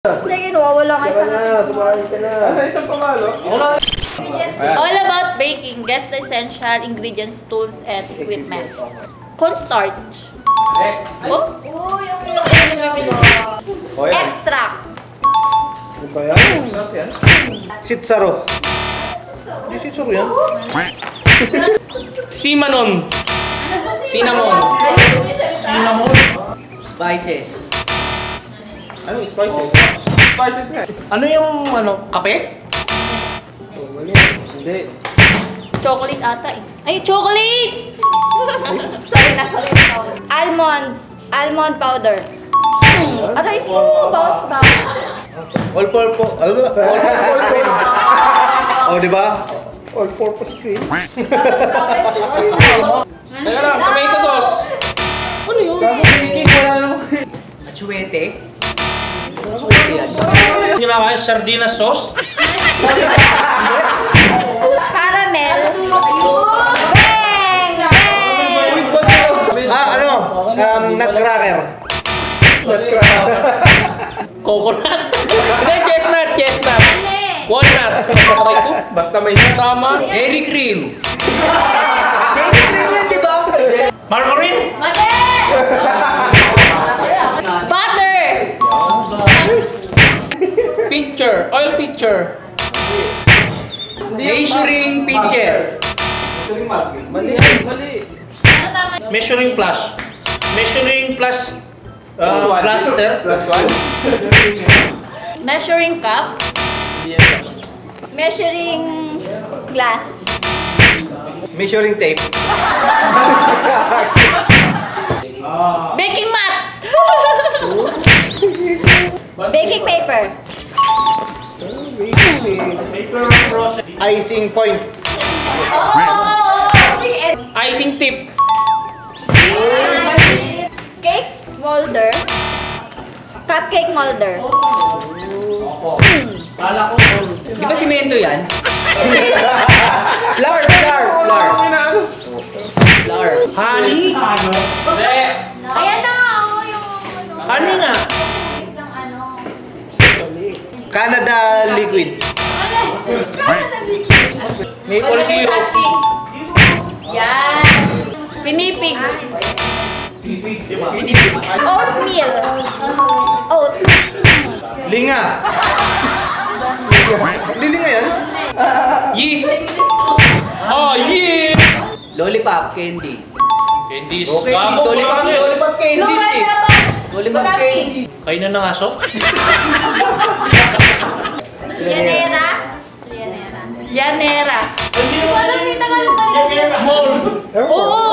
Sige, nawawala kayo sa na, sumahin ka na. Asa isang pamalo? All about baking. Guess the essential ingredients, tools, and equipment. Cornstarch. Oh? Oo, yung O yan. Extract. Ano ba yan? Sarap yan. Sitsaro. Hindi sitsaro yan. Cinnamon. Cinnamon. Spices. Anong spices? Spices nga. Ano yung ano, kape? Hindi. Chocolate ata eh. Ay, chocolate! sorry na, sorry na. Almonds. Almond powder. Hmm. Aray ko, bounce bounce. All purpose. Ano ba? All purpose. Oh, di ba? All purpose cream. Teka lang, tomato sauce. Ano yun? Kikik, wala naman. Atsuete. Atsuete yan. Hindi na kayo, sardinas sauce? Caramel. Bang! Bang! Ah, ano? Um, nutcracker. Coconut. Hindi, chestnut, chestnut. Walnut. Aray ko. Basta may Tama. Dairy cream. Dairy cream yan, di ba? Margarine. Oil picture. Measuring pitcher. Mali mali. Measuring plus. Measuring plus. Plus Uh, plaster. Plus one. Measuring cup. Measuring glass. Measuring tape. Baking mat! Baking paper. Icing point. Oh! Icing tip. Cake molder. Cupcake molder. Di ba simento yan? Flour, flour, flour. Flour. Honey. Canada liquid. Maple syrup. Yan. Pinipig. Oatmeal. Oat. Linga. Lilinga yan? Yeast. Oh, yeah. Lollipop, candy. Candies. Okay, lollipop, gago. lollipop candies eh. Lollipop candy. Kayo na ng aso? Llanera. Llanera. Llanera. Mold. Oo,